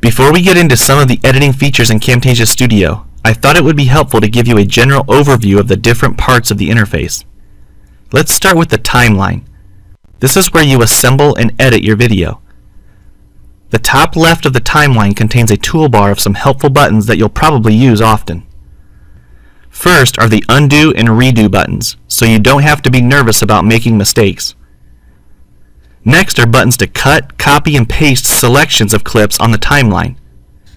Before we get into some of the editing features in Camtasia Studio, I thought it would be helpful to give you a general overview of the different parts of the interface. Let's start with the timeline. This is where you assemble and edit your video. The top left of the timeline contains a toolbar of some helpful buttons that you'll probably use often. First are the undo and redo buttons, so you don't have to be nervous about making mistakes. Next are buttons to cut, copy, and paste selections of clips on the timeline,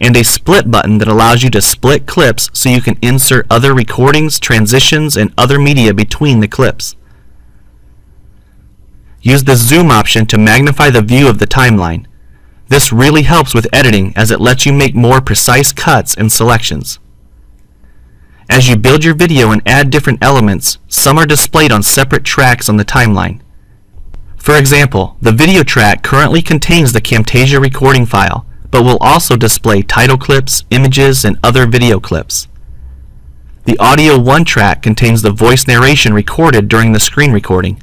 and a split button that allows you to split clips so you can insert other recordings, transitions, and other media between the clips. Use the zoom option to magnify the view of the timeline. This really helps with editing as it lets you make more precise cuts and selections. As you build your video and add different elements, some are displayed on separate tracks on the timeline. For example, the video track currently contains the Camtasia recording file, but will also display title clips, images, and other video clips. The Audio 1 track contains the voice narration recorded during the screen recording,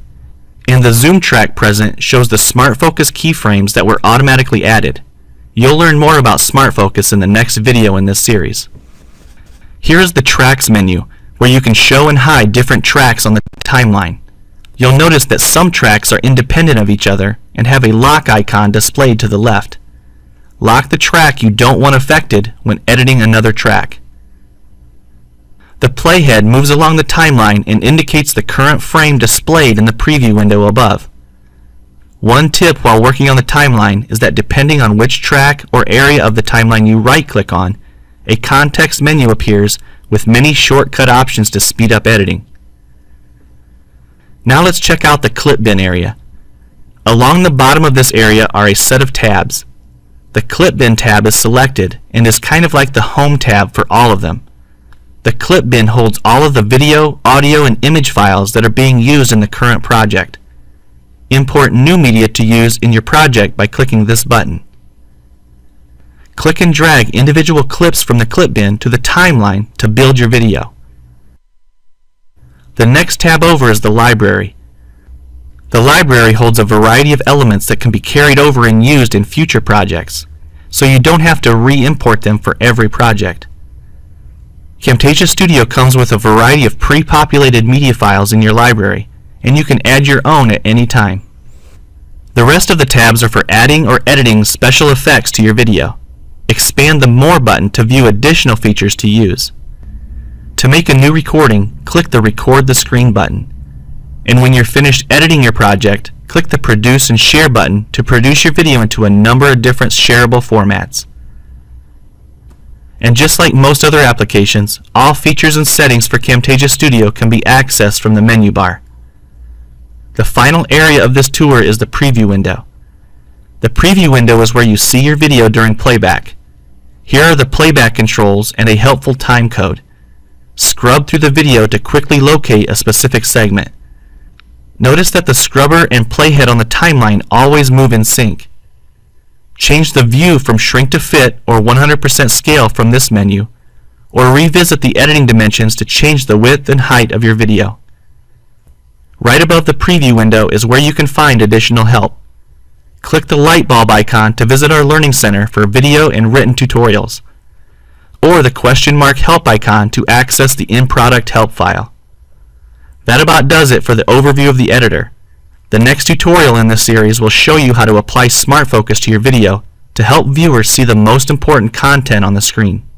and the Zoom track present shows the Smart Focus keyframes that were automatically added. You'll learn more about Smart Focus in the next video in this series. Here is the Tracks menu, where you can show and hide different tracks on the timeline. You'll notice that some tracks are independent of each other and have a lock icon displayed to the left. Lock the track you don't want affected when editing another track. The playhead moves along the timeline and indicates the current frame displayed in the preview window above. One tip while working on the timeline is that depending on which track or area of the timeline you right-click on, a context menu appears with many shortcut options to speed up editing. Now let's check out the clip bin area. Along the bottom of this area are a set of tabs. The clip bin tab is selected and is kind of like the home tab for all of them. The clip bin holds all of the video, audio, and image files that are being used in the current project. Import new media to use in your project by clicking this button. Click and drag individual clips from the clip bin to the timeline to build your video. The next tab over is the library. The library holds a variety of elements that can be carried over and used in future projects, so you don't have to re-import them for every project. Camtasia Studio comes with a variety of pre-populated media files in your library, and you can add your own at any time. The rest of the tabs are for adding or editing special effects to your video. Expand the More button to view additional features to use. To make a new recording, click the Record the Screen button. And when you're finished editing your project, click the Produce and Share button to produce your video into a number of different shareable formats. And just like most other applications, all features and settings for Camtasia Studio can be accessed from the menu bar. The final area of this tour is the preview window. The preview window is where you see your video during playback. Here are the playback controls and a helpful time code. Scrub through the video to quickly locate a specific segment. Notice that the scrubber and playhead on the timeline always move in sync. Change the view from shrink to fit or 100% scale from this menu, or revisit the editing dimensions to change the width and height of your video. Right above the preview window is where you can find additional help. Click the light bulb icon to visit our Learning Center for video and written tutorials or the question mark help icon to access the in-product help file. That about does it for the overview of the editor. The next tutorial in this series will show you how to apply Smart Focus to your video to help viewers see the most important content on the screen.